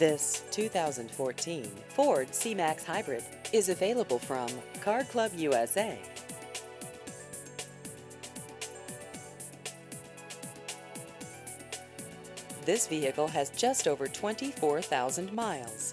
This 2014 Ford C-Max Hybrid is available from Car Club USA. This vehicle has just over 24,000 miles.